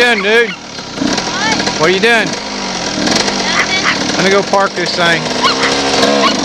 doing, dude? What? What are you doing? Nothing. I'm gonna go park this thing.